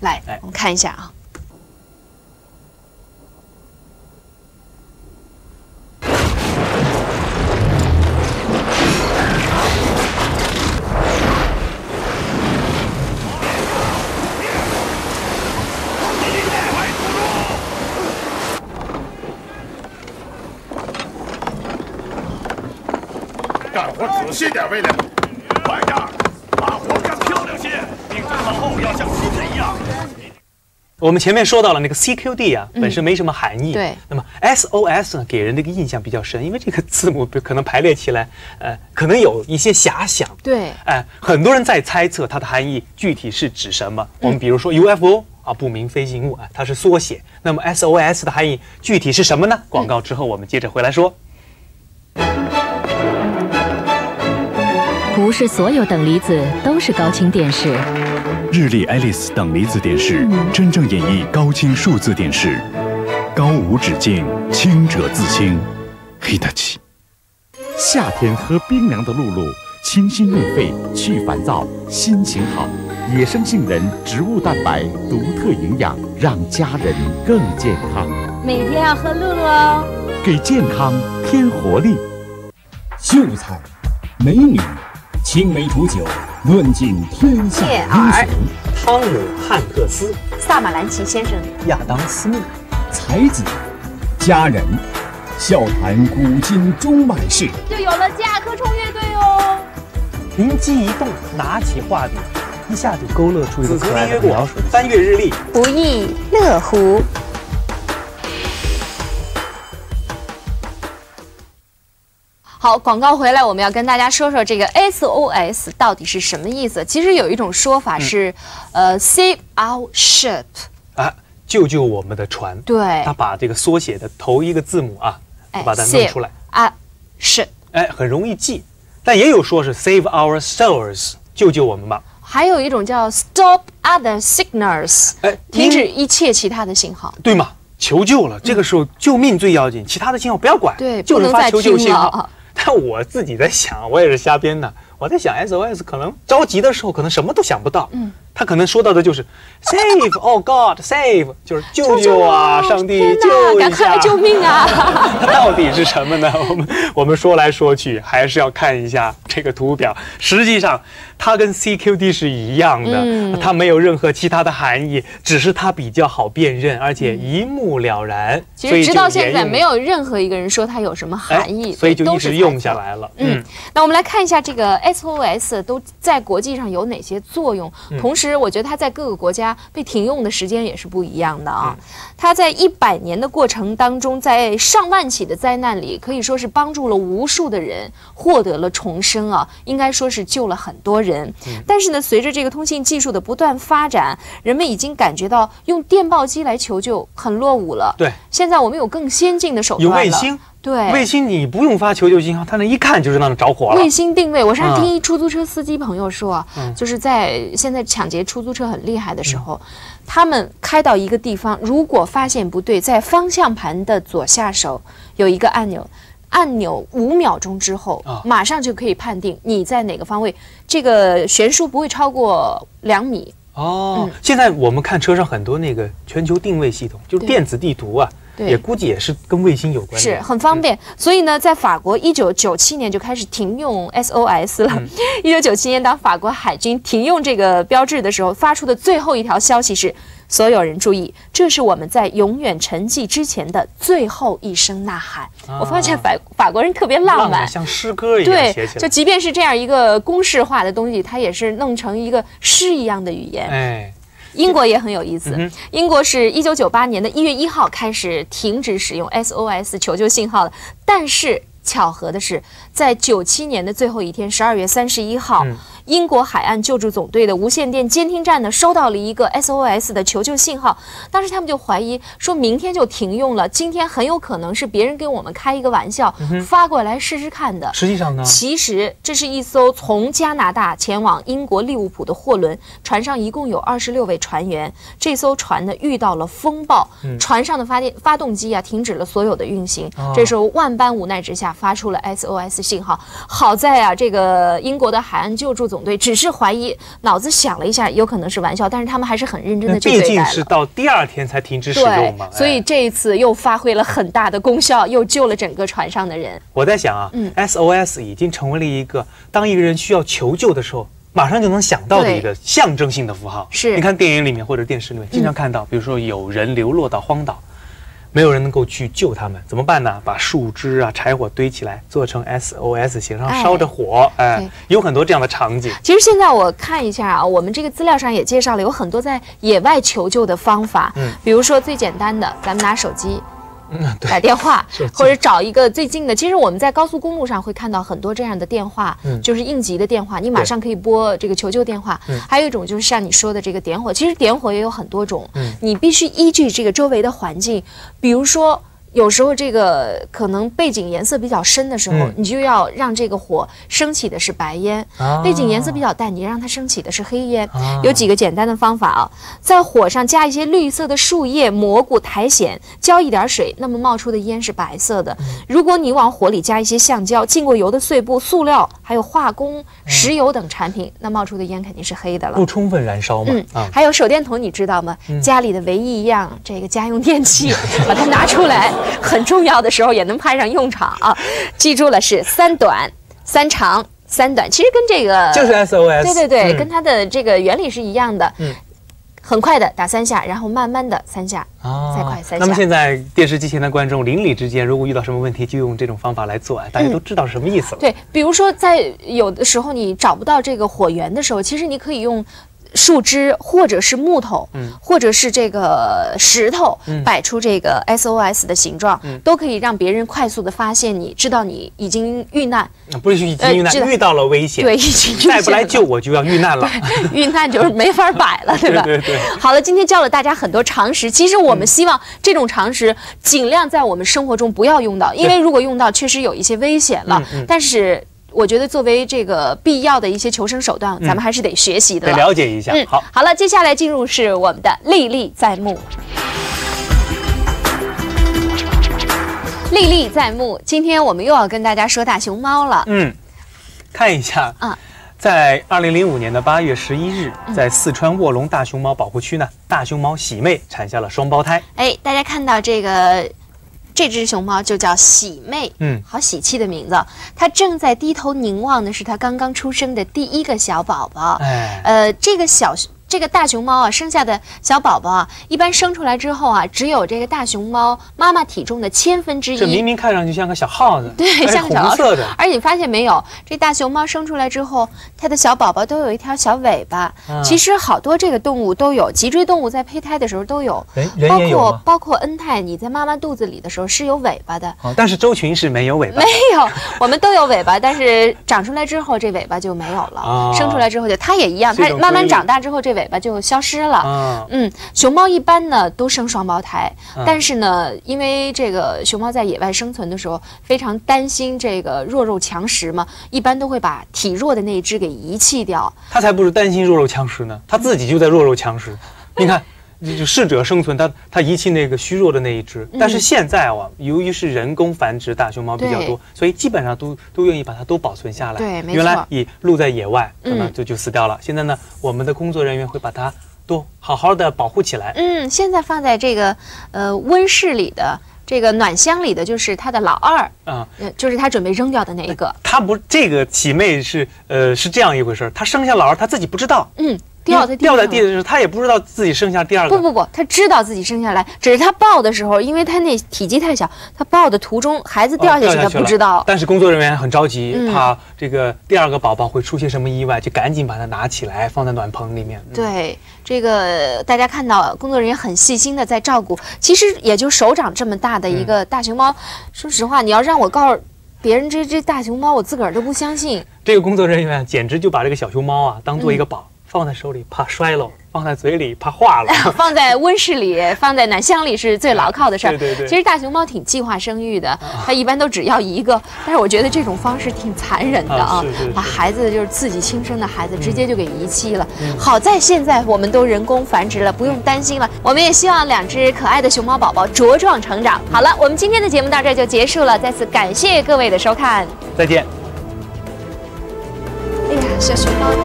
来来，我们看一下啊。干活仔细点，威廉。快点儿，把活干漂亮些，并且往后要像狮子一样。我们前面说到了那个 CQD 啊，本身没什么含义。对那么 SOS 呢，给人的一个印象比较深，因为这个字母可能排列起来，呃，可能有一些遐想。对哎、很多人在猜测它的含义具体是指什么。我们比如说 UFO 啊，不明飞行物啊，它是缩写。那么 SOS 的含义具体是什么呢？广告之后我们接着回来说。不是所有等离子都是高清电视。日立 Alice 等离子电视，真正演绎高清数字电视，高无止境，清者自清。黑特奇。夏天喝冰凉的露露，清新润肺，去烦躁，心情好。野生杏仁植物蛋白，独特营养，让家人更健康，每天要喝露露哦。给健康添活力。秀才、美女、青梅煮酒，论尽天下英儿雄。汤姆汉克斯、萨马兰奇先生，亚当斯密，才子、佳人，笑谈古今中外事。就有了甲壳虫乐队哦。灵机一动，拿起画笔，一下就勾勒出一个可爱的过描述。翻阅日历，不亦乐乎。好，广告回来，我们要跟大家说说这个 SOS 到底是什么意思。其实有一种说法是，呃，Save our ship。啊，救救我们的船。对他把这个缩写的头一个字母啊，哎把它弄出来，啊，ship。哎，很容易记。但也有说是 save our souls，救救我们吧。还有一种叫 Stop other signals，哎停止一切其他的信号。对吗？求救了，这个时候救命最要紧，其他的信号不要管，对就是发不能再求救信号。但我自己在想，我也是瞎编的。我在想 SOS 可能着急的时候，可能什么都想不到。嗯，他可能说到的就是 “save, oh God save，就是救救啊，上帝救一赶快来下，救命啊！它到底是什么呢？我们我们说来说去，还是要看一下这个图表。实际上，它跟 CQD 是一样的，嗯它没有任何其他的含义，只是它比较好辨认，而且一目了然。嗯其实直到现在，没有任何一个人说它有什么含义，哎所以就一直用下来了。嗯，那我们来看一下这个 SOS 都在国际上有哪些作用。嗯同时，我觉得它在各个国家被停用的时间也是不一样的啊。嗯它在一百年的过程当中，在上万起的灾难里，可以说是帮助了无数的人获得了重生啊，应该说是救了很多人。嗯但是呢，随着这个通信技术的不断发展，人们已经感觉到用电报机来求救很落伍了。对，现在我们有更先进的手段有了。卫星，对，卫星你不用发求救信号，它那一看就知道那着火了。卫。星定位，我上次嗯。听一出租车司机朋友说就是在现在抢劫出租车很厉害的时候，他们开到一个地方，如果发现不对，在方向盘的左下手有一个按钮。按钮五秒钟之后，啊。马上就可以判定你在哪个方位，这个悬殊不会超过两米。哦嗯，现在我们看车上很多那个全球定位系统，就是电子地图啊，对也估计也是跟卫星有关的。是很方便。所以呢，在法国一九九七年就开始停用 SOS 了。一九九七年，当法国海军停用这个标志的时候，发出的最后一条消息是：所有人注意，这是我们在永远沉寂之前的最后一声呐喊。我发现法法国人特别浪漫浪，。像诗歌一样对。就即便是这样一个公式化的东西，它也是弄成一个诗一样的语言。哎，英国也很有意思嗯，英国是一九九八年的一月一号开始停止使用 SOS 求救信号的，但是巧合的是，在九七年的最后一天，十二月三十一号。嗯英国海岸救助总队的无线电监听站呢，收到了一个 SOS 的求救信号。当时他们就怀疑，说明天就停用了，今天很有可能是别人给我们开一个玩笑，发过来试试看的。实际上呢，其实这是一艘从加拿大前往英国利物浦的货轮，船上一共有二十六位船员。这艘船呢遇到了风暴，船上的发电发动机啊停止了所有的运行。哦这时候万般无奈之下，发出了 SOS 信号。好在啊，这个英国的海岸救助总队只是怀疑，脑子想了一下，有可能是玩笑，但是他们还是很认真那的去毕竟是。到第二天才停止使用嘛，，所以哎这一次又发挥了很大的功效，又救了整个船上的人。我在想啊、嗯 s o s 已经成为了一个当一个人需要求救的时候。马上就能想到的一个象征性的符号。是你看电影里面或者电视里面经常看到，比如说有人流落到荒岛，没有人能够去救他们，怎么办呢？把树枝啊、柴火堆起来，做成 SOS 形，然后烧着火，哎，对有很多这样的场景。其实现在我看一下啊，我们这个资料上也介绍了有很多在野外求救的方法，嗯比如说最简单的，咱们拿手机。嗯，打电话，或者找一个最近的。其实我们在高速公路上会看到很多这样的电话，嗯就是应急的电话，你马上可以拨这个求救电话。嗯还有一种就是像你说的这个点火，其实点火也有很多种，嗯你必须依据这个周围的环境，比如说。有时候这个可能背景颜色比较深的时候，嗯。你就要让这个火升起的是白烟；啊。背景颜色比较淡，你让它升起的是黑烟。啊。有几个简单的方法啊，在火上加一些绿色的树叶、蘑菇、苔藓，浇一点水，那么冒出的烟是白色的。嗯。如果你往火里加一些橡胶、浸过油的碎布、塑料，还有化工、石油等产品，那冒出的烟肯定是黑的了。不。充分燃烧嘛，嗯啊，还有手电筒，你知道吗？家里的唯一一样这个家用电器，把它拿出来，很重要的时候也能派上用场啊！记住了，是三短、三长、三短。其实跟这个就是 SOS。对对对，嗯跟它的这个原理是一样的。嗯，很快的打三下，然后慢慢的三下，啊再快三下那么现在电视机前的观众邻里之间，如果遇到什么问题，就用这种方法来做，哎大家都知道什么意思了。对，比如说在有的时候你找不到这个火源的时候，其实你可以用。树枝或者是木头，嗯或者是这个石头，嗯摆出这个 SOS 的形状，嗯都可以让别人快速的发现你，知道你已经遇难。不是已经遇难，呃遇到了危险，对，已经遇再不来救我就要遇难了。遇难就是没法摆了，对吧？对对对好了，今天教了大家很多常识，其实我们希望这种常识尽量在我们生活中不要用到，因为如果用到，确实有一些危险了。但是我觉得作为这个必要的一些求生手段，咱们还是得学习的得了。了解一下。嗯，好，好了，接下来进入是我们的历历在目。历历在目，今天我们又要跟大家说大熊猫了。嗯，看一下啊，在二零零五年的八月十一日，在四川卧龙大熊猫保护区呢，大熊猫喜妹产下了双胞胎。哎，大家看到这个这只熊猫就叫喜妹，嗯好喜气的名字。它正在低头凝望的是它刚刚出生的第一个小宝宝。哎，呃，这个小这个大熊猫啊，生下的小宝宝啊，一般生出来之后啊，只有这个大熊猫妈妈体重的千分之一。这明明看上去像个小耗子，对，像个小老鼠红色的。而你发现没有，这大熊猫生出来之后，它的小宝宝都有一条小尾巴。啊其实好多这个动物都有，脊椎动物在胚胎的时候都有，包？括包括恩泰，你在妈妈肚子里的时候是有尾巴的。啊，但是周群是没有尾巴没。有，我们都有尾巴，但是长出来之后这尾巴就没有了。啊生出来之后就它也一样，它慢慢长大之后这尾巴就消失了。嗯，嗯，熊猫一般呢都生双胞胎，嗯但是呢，因为这个熊猫在野外生存的时候非常担心这个弱肉强食嘛，一般都会把体弱的那一只给遗弃掉。它才不是担心弱肉强食呢，它自己就在弱肉强食。你看，就适者生存，它它遗弃那个虚弱的那一只。但是现在啊，由于是人工繁殖大熊猫比较多，所以基本上都都愿意把它都保存下来。对没错原来以露在野外，可能嗯就就死掉了。现在呢，我们的工作人员会把它都好好的保护起来。嗯，现在放在这个呃温室里的这个暖箱里的就是它的老二，啊、呃，就是它准备扔掉的那一个。它不，这个喜妹是呃是这样一回事儿，他生下老二，他自己不知道，嗯，掉在地掉在上地的时候，他也不知道自己生下第二个。不不不，他知道自己生下来，只是他抱的时候，因为他那体积太小，他抱的途中孩子哦掉下去，他不知道。但是工作人员很着急，嗯怕这个第二个宝宝会出现什么意外，就赶紧把它拿起来放在暖棚里面。嗯，对这个，大家看到工作人员很细心的在照顾，其实也就手掌这么大的一个大熊猫。说实话，你要让我告诉别人这只大熊猫，我自个儿都不相信。这个工作人员简直就把这个小熊猫啊当做一个宝。放在手里怕摔了，放在嘴里怕化了。放在温室里，放在暖箱里是最牢靠的事儿。对对对其实大熊猫挺计划生育的，它一般都只要一个。但是我觉得这种方式挺残忍的啊把孩子就是自己亲生的孩子直接就给遗弃了。好在现在我们都人工繁殖了，不用担心了。我们也希望两只可爱的熊猫宝宝茁壮成长。好了，我们今天的节目到这儿就结束了，再次感谢各位的收看。再见。哎呀，小熊猫。